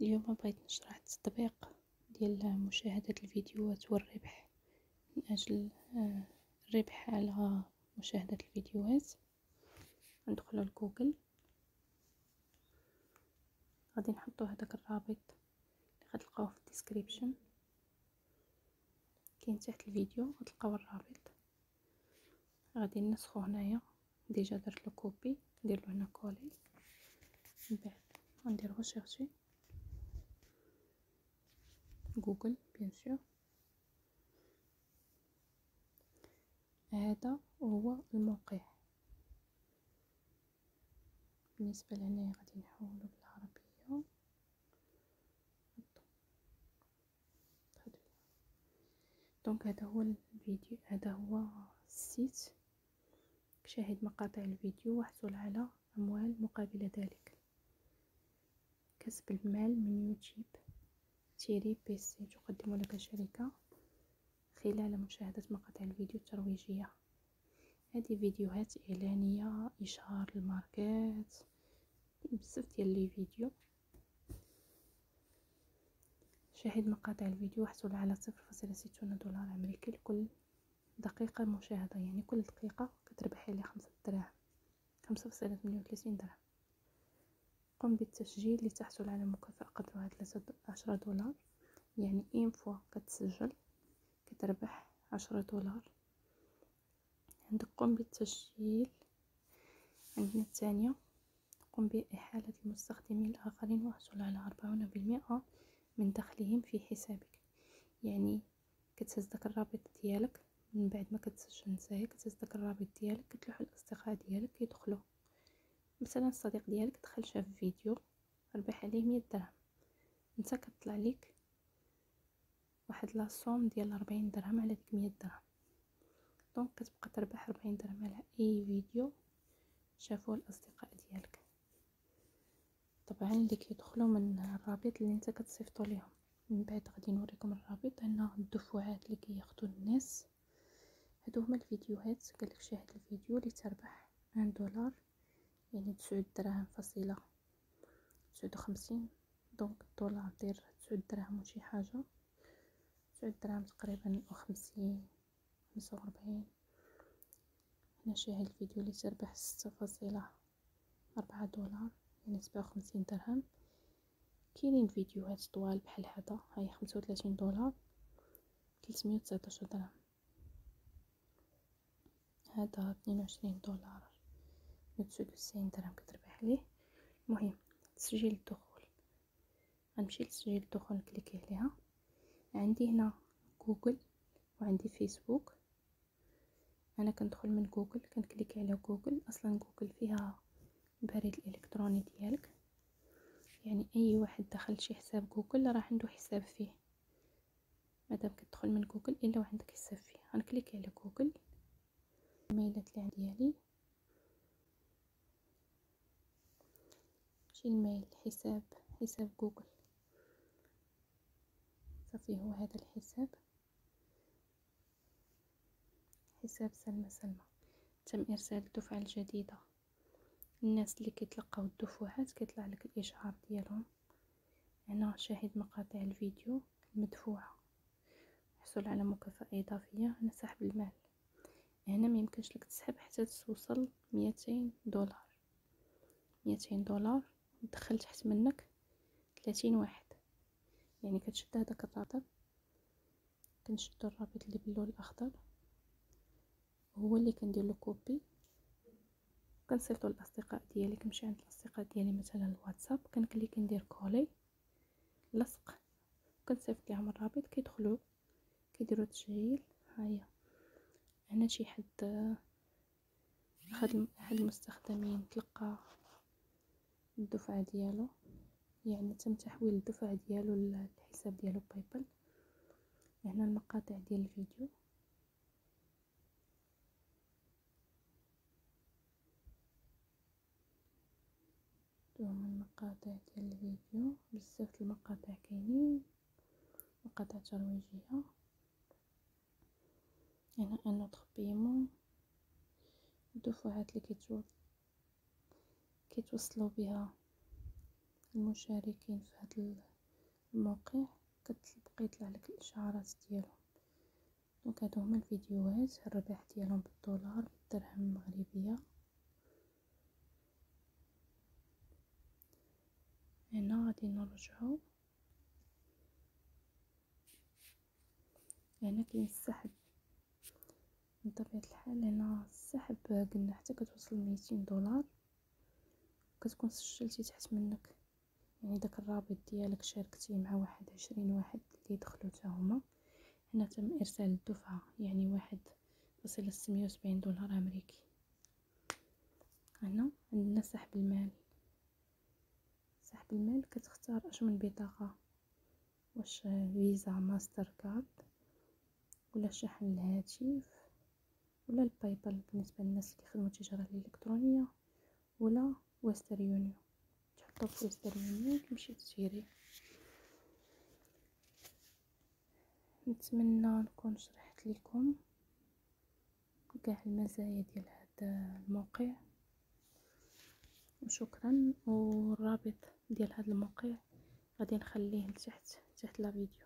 اليوم بغيت نشرح التطبيق ديال مشاهدة الفيديوهات والربح. من أجل آه، الربح على مشاهدة الفيديوهات. ندخلو لجوجل. غادي نحطو هداك الرابط اللي غتلقاوه في ال description. كاين تحت الفيديو غتلقاو الرابط. غادي نسخو هنايا. déjà درت له copier ندير هنا coller من بعد غندير rechercher جوجل bien sûr. هذا هو الموقع. بالنسبة لهنايا غادي نحولو بالعربية. donc هذا هو الفيديو هذا هو ال site. شاهد مقاطع الفيديو واحصل على أموال مقابل ذلك. كسب المال من يوتيوب. تيري بيسي تقدم لك شركة خلال مشاهدة مقاطع الفيديو الترويجية. هذه فيديوهات إعلانية إشهار الماركات بزاف ديال les vidéos. شاهد مقاطع الفيديو واحصل على صفر فاصلة ستون دولار أمريكي لكل دقيقة مشاهدة يعني كل دقيقة كتربحي على خمسة دراهم خمسة فاصلة ثمانية وثلاثين درهم قم بالتسجيل لتحصل على مكافأة قدرها ثلاثة عشرة دولار. يعني إين فوا كتسجل كتربح عشرة دولار. عندك قم بالتسجيل. عندنا الثانية قم بإحالة المستخدمين الآخرين وأحصل على أربعون بالمئة من دخلهم في حسابك. يعني داك الرابط ديالك من بعد ما كتسجل نتايا داك الرابط ديالك كتلوح الأصدقاء ديالك يدخلوا مثلا الصديق ديالك دخل شاف فيديو ربح عليه مية درهم. انت كطلع ليك واحد لاصوم ديال ربعين درهم على ديك مية درهم. دونك كتبقى تربح ربعين درهم على أي فيديو شافوه الأصدقاء ديالك. طبعا اللي كيدخلوا من الرابط اللي انت كتصيفطو ليهم. من بعد غادي نوريكم الرابط. هنا الدفعات اللي كياخدو الناس. هادو هما الفيديوهات. قالك شاهد الفيديو لتربح un dollar. يعني تسعود دراهم فاصلة تسعود وخمسين donc الدولار دير تسعود دراهم وشي حاجة. تسعود دراهم تقريبا وخمسين خمسة وربعين هنا شاهد الفيديو لتربح ستة فاصلة أربعة دولار يعني سبعة وخمسين درهم. كاينين فيديوهات طوال بحال هذا هاي خمسة وثلاثين دولار تلتمية وتسعطاش درهم. هذا اثنين وعشرين دولار. تسعود وتسعين درهم كتربح عليه. المهم تسجيل الدخول. غنمشي لتسجيل الدخول نكليكي عليها. عندي هنا جوجل وعندي فيسبوك. أنا كندخل من جوجل كنكليكي على جوجل. أصلا جوجل فيها البريد الإلكتروني ديالك. يعني أي واحد دخل شي حساب جوجل راه عنده حساب فيه. مادام كتدخل من جوجل إلا وعندك حساب فيه. غنكليكي على جوجل. الميلات اللي عندي ديالي. ال mail حساب حساب جوجل. صافي هو هذا الحساب. حساب سلمى سلمى. تم إرسال الدفعة الجديدة. الناس اللي كيتلقاو الدفعات كيطلع لك الإشعار ديالهم. هنا شاهد مقاطع الفيديو المدفوعة. حصل على مكافأة إضافية. هنا سحب المال. هنا ما يمكنش لك تسحب حتى توصل ميتين دولار. ميتين دولار. دخل تحت منك ثلاثين واحد. يعني كتشد هداك الرابط كنشدو الرابط اللي باللون الأخضر هو اللي كندير له copier كنصيفطو للاصدقاء ديالي كنمشي عند الأصدقاء ديالي مثلا الواتساب كنكليك ندير coller لصق. كنصيفط ليهم الرابط كيدخلوا كيديروا تسجيل هيا هنا شي حد احد احد المستخدمين تلقى الدفعة ديالو يعني تم تحويل الدفعة ديالو للحساب ديالو بايبل هنا المقاطع ديال الفيديو. هما المقاطع ديال الفيديو. بزاف المقاطع كاينين. مقاطع ترويجية. هنا un autre paiement الدفعات اللي كيتو كيتوصلوا بها المشاركين في هذا الموقع كتبقى يطلع لك الإشعارات ديالهم. donc هادو هما الفيديوهات الربح ديالهم بالدولار بالدرهم المغربية. هنا غادي نرجعو. هنا كاين السحب. من طبيعة الحال هنا السحب قلنا حتى كتوصل ميتين دولار. كتكون سجلتي تحت منك. يعني داك الرابط ديالك شاركتيه مع واحد عشرين واحد اللي دخلوا تا هما. هنا تم إرسال الدفعة يعني واحد فاصلة ستمية وسبعين دولار أمريكي. هنا عندنا سحب المال. سحب المال كتختار أش من بطاقة واش Visa Mastercard ولا شحن الهاتف ولا ال PayPal بالنسبة للناس اللي يخدموا التجاره الإلكترونية ولا Western Union تحطو في Western Union تمشي تشري نتمنى نكون شرحت لكم كاع المزايا ديال هذا الموقع وشكرا والرابط ديال هذا الموقع غادي نخليه لتحت تحت لا فيديو